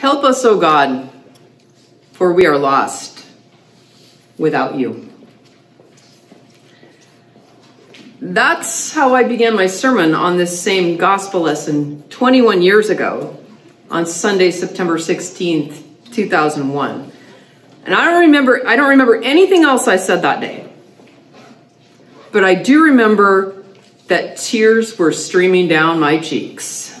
Help us, O God, for we are lost without you. That's how I began my sermon on this same gospel lesson 21 years ago on Sunday, September 16th, 2001. And I don't remember I don't remember anything else I said that day. But I do remember that tears were streaming down my cheeks.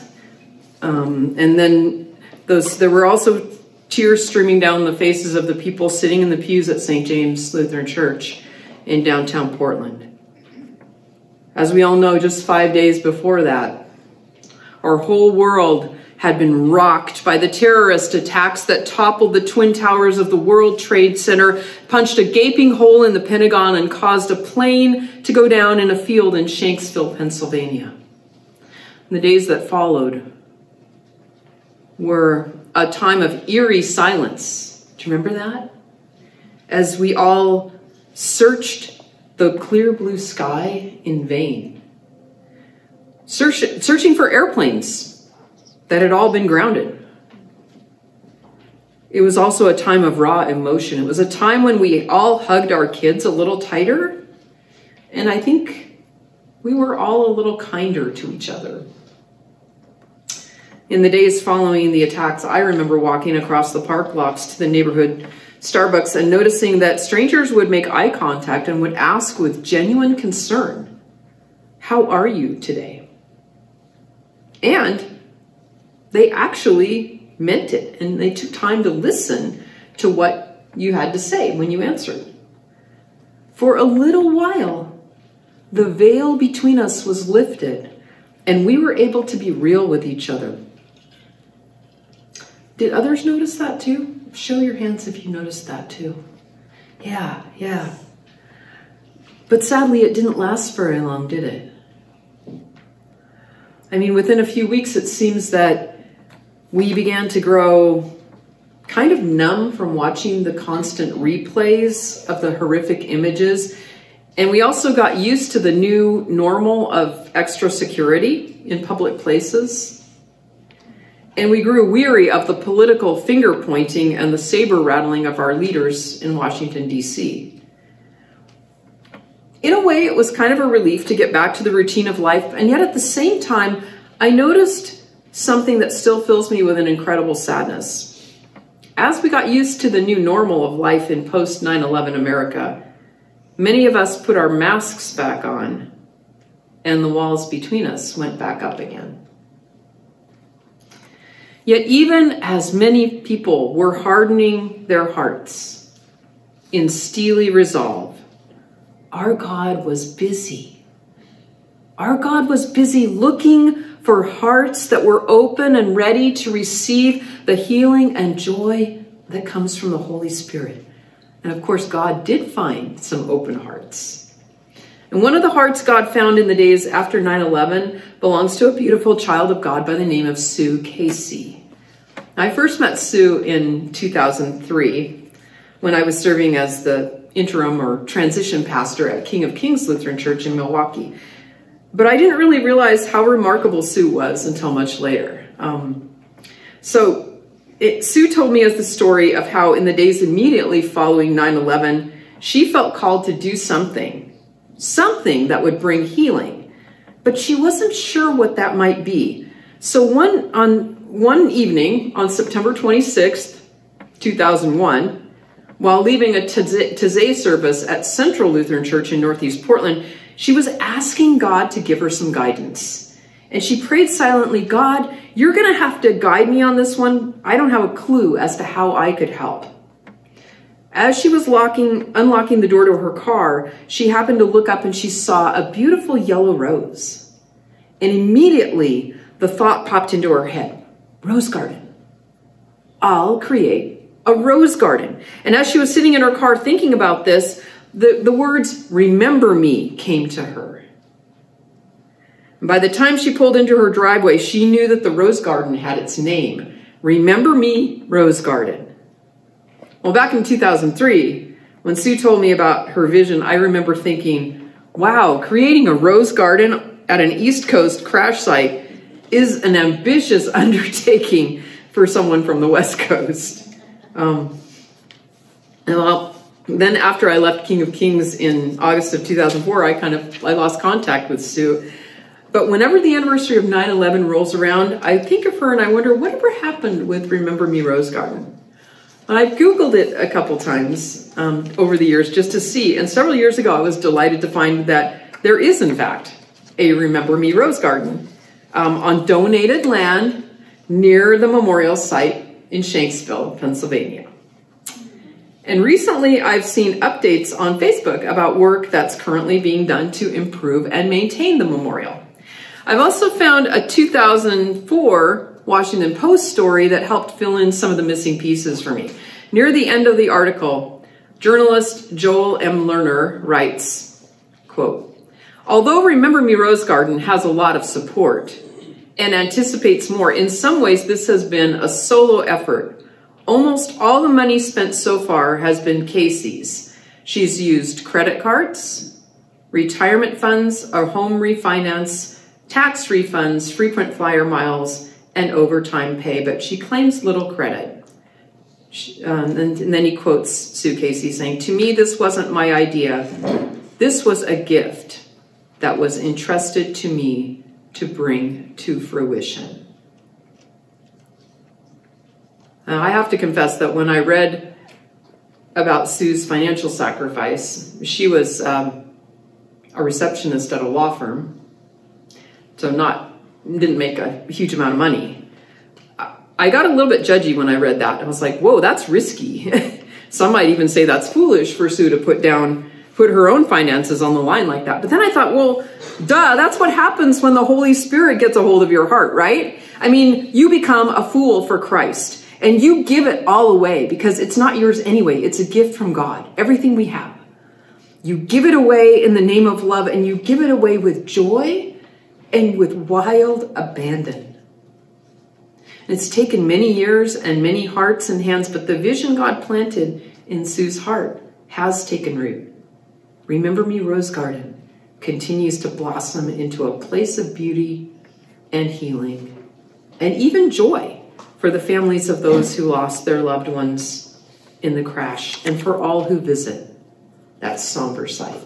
Um, and then those there were also tears streaming down the faces of the people sitting in the pews at St. James Lutheran Church in downtown Portland. As we all know, just five days before that, our whole world had been rocked by the terrorist attacks that toppled the twin towers of the World Trade Center, punched a gaping hole in the Pentagon, and caused a plane to go down in a field in Shanksville, Pennsylvania. In the days that followed were a time of eerie silence. Do you remember that? As we all searched the clear blue sky in vain. Search, searching for airplanes that had all been grounded. It was also a time of raw emotion. It was a time when we all hugged our kids a little tighter, and I think we were all a little kinder to each other. In the days following the attacks, I remember walking across the park blocks to the neighborhood Starbucks and noticing that strangers would make eye contact and would ask with genuine concern, How are you today? And they actually meant it and they took time to listen to what you had to say when you answered. For a little while, the veil between us was lifted and we were able to be real with each other. Did others notice that too? Show your hands if you noticed that too. Yeah, yeah. But sadly, it didn't last very long, did it? I mean, within a few weeks, it seems that we began to grow kind of numb from watching the constant replays of the horrific images. And we also got used to the new normal of extra security in public places and we grew weary of the political finger pointing and the saber rattling of our leaders in Washington, D.C. In a way, it was kind of a relief to get back to the routine of life, and yet at the same time, I noticed something that still fills me with an incredible sadness. As we got used to the new normal of life in post 9 11 America, many of us put our masks back on, and the walls between us went back up again. Yet, even as many people were hardening their hearts in steely resolve, our God was busy. Our God was busy looking for hearts that were open and ready to receive the healing and joy that comes from the Holy Spirit. And of course, God did find some open hearts. And one of the hearts God found in the days after 9 11 belongs to a beautiful child of God by the name of Sue Casey. I first met Sue in 2003 when I was serving as the interim or transition pastor at King of Kings Lutheran Church in Milwaukie. But I didn't really realize how remarkable Sue was until much later. Um, so it, Sue told me as the story of how in the days immediately following 9-11, she felt called to do something, something that would bring healing, but she wasn't sure what that might be. So one on one evening on September 26th, 2001, while leaving a Taizé service at Central Lutheran Church in Northeast Portland, she was asking God to give her some guidance. And she prayed silently, God, you're going to have to guide me on this one. I don't have a clue as to how I could help. As she was locking, unlocking the door to her car, she happened to look up and she saw a beautiful yellow rose. And immediately the thought popped into her head rose garden. I'll create a rose garden. And as she was sitting in her car thinking about this, the, the words, remember me, came to her. And by the time she pulled into her driveway, she knew that the rose garden had its name. Remember me, Rose Garden. Well, back in 2003, when Sue told me about her vision, I remember thinking, wow, creating a rose garden at an East Coast crash site is an ambitious undertaking for someone from the West Coast. Um, well, then after I left King of Kings in August of 2004, I kind of I lost contact with Sue. But whenever the anniversary of 9/11 rolls around, I think of her and I wonder whatever happened with Remember Me Rose Garden. And I've Googled it a couple times um, over the years just to see. And several years ago, I was delighted to find that there is, in fact, a Remember Me Rose Garden um, on donated land near the memorial site in Shanksville, Pennsylvania. And recently, I've seen updates on Facebook about work that's currently being done to improve and maintain the memorial. I've also found a 2004 Washington Post story that helped fill in some of the missing pieces for me. Near the end of the article, journalist Joel M. Lerner writes, quote, Although Remember Me Rose Garden has a lot of support and anticipates more, in some ways this has been a solo effort. Almost all the money spent so far has been Casey's. She's used credit cards, retirement funds, a home refinance, tax refunds, frequent flyer miles, and overtime pay, but she claims little credit. She, um, and, and then he quotes Sue Casey saying, To me, this wasn't my idea. This was a gift that was entrusted to me to bring to fruition. Now, I have to confess that when I read about Sue's financial sacrifice, she was um, a receptionist at a law firm, so not didn't make a huge amount of money. I got a little bit judgy when I read that. I was like, whoa, that's risky. Some might even say that's foolish for Sue to put down put her own finances on the line like that. But then I thought, well, duh, that's what happens when the Holy Spirit gets a hold of your heart, right? I mean, you become a fool for Christ and you give it all away because it's not yours anyway. It's a gift from God, everything we have. You give it away in the name of love and you give it away with joy and with wild abandon. It's taken many years and many hearts and hands, but the vision God planted in Sue's heart has taken root. Remember Me Rose Garden continues to blossom into a place of beauty and healing and even joy for the families of those who lost their loved ones in the crash and for all who visit that somber site.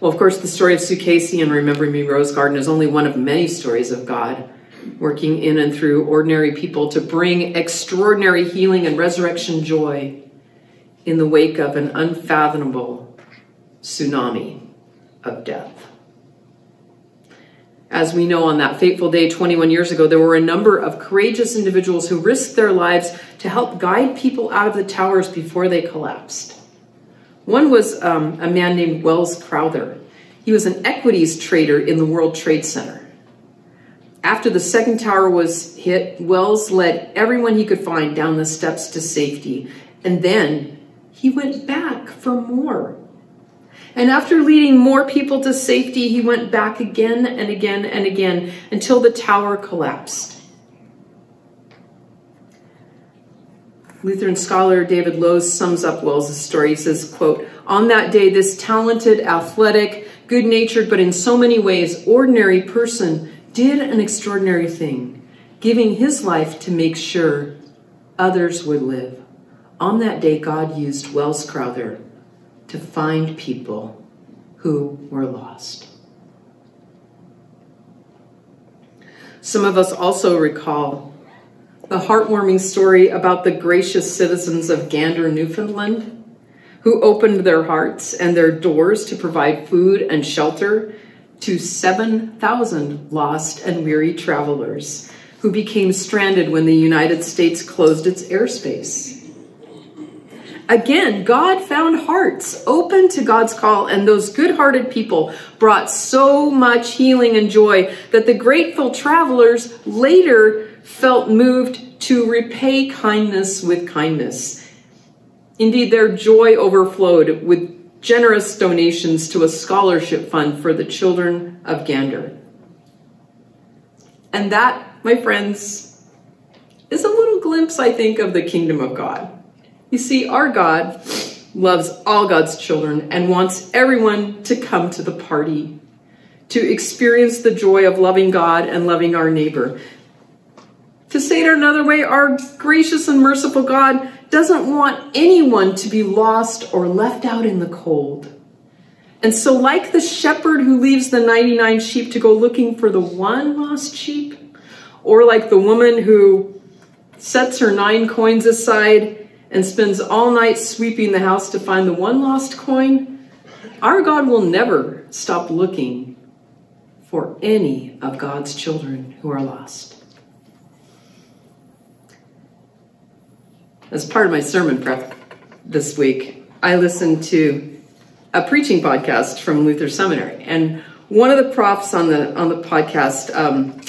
Well, of course, the story of Casey and Remember Me Rose Garden is only one of many stories of God working in and through ordinary people to bring extraordinary healing and resurrection joy in the wake of an unfathomable tsunami of death. As we know, on that fateful day 21 years ago, there were a number of courageous individuals who risked their lives to help guide people out of the towers before they collapsed. One was um, a man named Wells Crowther. He was an equities trader in the World Trade Center. After the second tower was hit, Wells led everyone he could find down the steps to safety, and then he went back for more. And after leading more people to safety, he went back again and again and again until the tower collapsed. Lutheran scholar David Lose sums up Wells' story. He says, quote, On that day, this talented, athletic, good-natured, but in so many ways ordinary person did an extraordinary thing, giving his life to make sure others would live. On that day, God used Wells Crowther to find people who were lost. Some of us also recall the heartwarming story about the gracious citizens of Gander, Newfoundland, who opened their hearts and their doors to provide food and shelter to 7,000 lost and weary travelers who became stranded when the United States closed its airspace. Again, God found hearts open to God's call, and those good hearted people brought so much healing and joy that the grateful travelers later felt moved to repay kindness with kindness. Indeed, their joy overflowed with generous donations to a scholarship fund for the children of Gander. And that, my friends, is a little glimpse, I think, of the kingdom of God. You see, our God loves all God's children and wants everyone to come to the party, to experience the joy of loving God and loving our neighbor. To say it another way, our gracious and merciful God doesn't want anyone to be lost or left out in the cold. And so, like the shepherd who leaves the 99 sheep to go looking for the one lost sheep, or like the woman who sets her nine coins aside and spends all night sweeping the house to find the one lost coin, our God will never stop looking for any of God's children who are lost. As part of my sermon prep this week, I listened to a preaching podcast from Luther Seminary, and one of the profs on the on the podcast, um,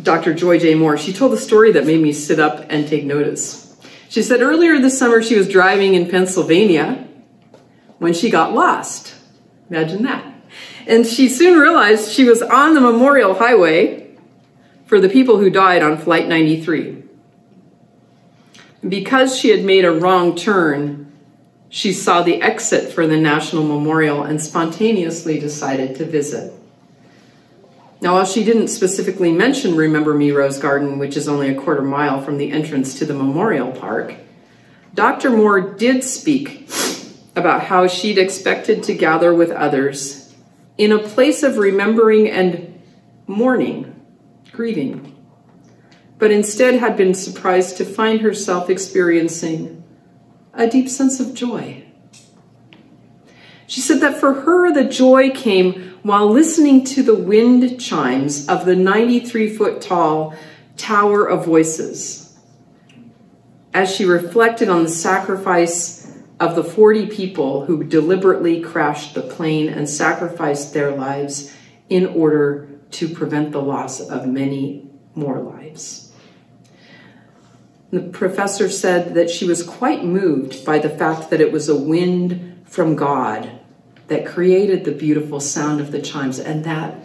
Dr. Joy J. Moore, she told a story that made me sit up and take notice. She said earlier this summer she was driving in Pennsylvania when she got lost. Imagine that. And she soon realized she was on the Memorial Highway for the people who died on Flight 93. Because she had made a wrong turn, she saw the exit for the National Memorial and spontaneously decided to visit. Now, while she didn't specifically mention Remember Me Rose Garden, which is only a quarter mile from the entrance to the memorial park, Dr. Moore did speak about how she'd expected to gather with others in a place of remembering and mourning, grieving but instead had been surprised to find herself experiencing a deep sense of joy. She said that for her, the joy came while listening to the wind chimes of the 93 foot tall Tower of Voices. As she reflected on the sacrifice of the 40 people who deliberately crashed the plane and sacrificed their lives in order to prevent the loss of many more lives. The professor said that she was quite moved by the fact that it was a wind from God that created the beautiful sound of the chimes, and that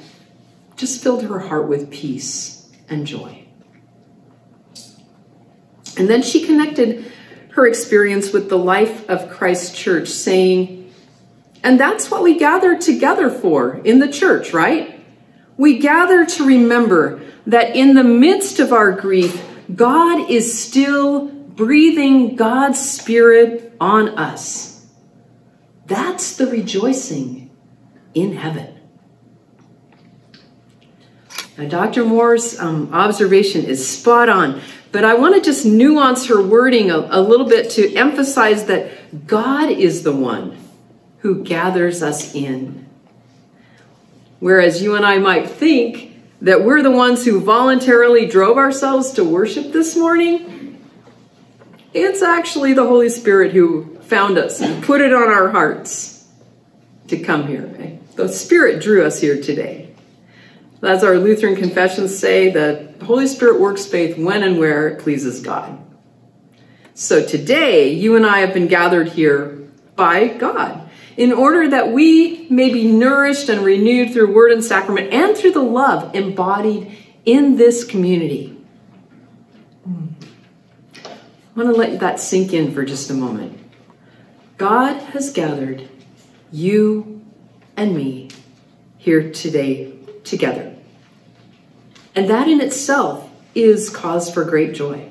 just filled her heart with peace and joy. And then she connected her experience with the life of Christ Church, saying, and that's what we gather together for in the church, right? We gather to remember that in the midst of our grief, God is still breathing God's Spirit on us. That's the rejoicing in heaven. Now, Dr. Moore's um, observation is spot on, but I want to just nuance her wording a, a little bit to emphasize that God is the one who gathers us in. Whereas you and I might think that we're the ones who voluntarily drove ourselves to worship this morning, it's actually the Holy Spirit who found us and put it on our hearts to come here. The Spirit drew us here today. As our Lutheran confessions say, the Holy Spirit works faith when and where it pleases God. So today, you and I have been gathered here by God in order that we may be nourished and renewed through word and sacrament and through the love embodied in this community. Hmm. I want to let that sink in for just a moment. God has gathered you and me here today together. And that in itself is cause for great joy.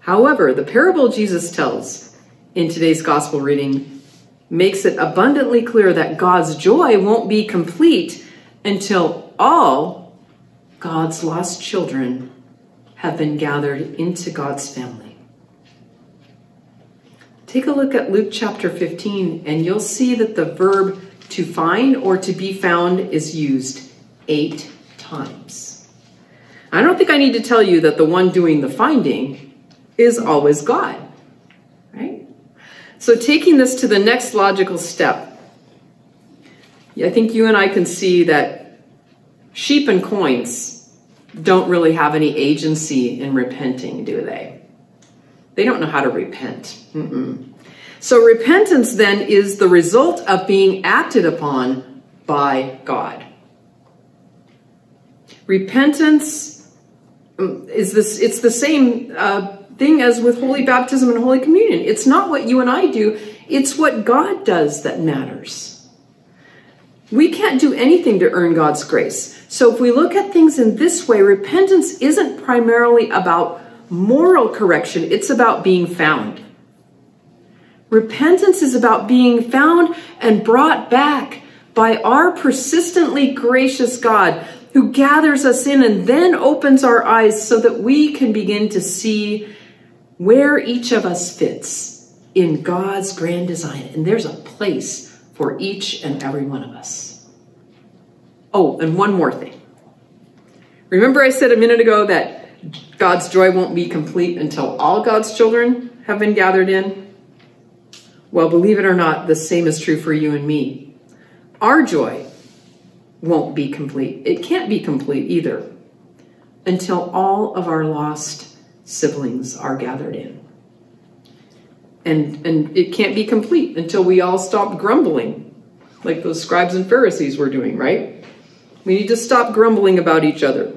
However, the parable Jesus tells in today's gospel reading makes it abundantly clear that God's joy won't be complete until all God's lost children have been gathered into God's family. Take a look at Luke chapter 15, and you'll see that the verb to find or to be found is used eight times. I don't think I need to tell you that the one doing the finding is always God. Right? So taking this to the next logical step, I think you and I can see that sheep and coins don't really have any agency in repenting, do they? They don't know how to repent. Mm -mm. So repentance then is the result of being acted upon by God. Repentance um, is this, it's the same uh, thing as with Holy Baptism and Holy Communion. It's not what you and I do, it's what God does that matters. We can't do anything to earn God's grace. So if we look at things in this way, repentance isn't primarily about moral correction, it's about being found. Repentance is about being found and brought back by our persistently gracious God who gathers us in and then opens our eyes so that we can begin to see where each of us fits in God's grand design. And there's a place for each and every one of us. Oh, and one more thing. Remember, I said a minute ago that God's joy won't be complete until all God's children have been gathered in? Well, believe it or not, the same is true for you and me. Our joy won't be complete. It can't be complete either until all of our lost siblings are gathered in. And, and it can't be complete until we all stop grumbling, like those scribes and Pharisees were doing, right? We need to stop grumbling about each other.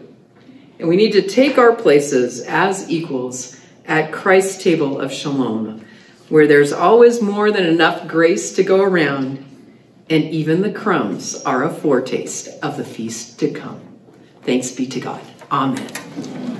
And we need to take our places as equals at Christ's table of shalom, where there's always more than enough grace to go around, and even the crumbs are a foretaste of the feast to come. Thanks be to God. Amen.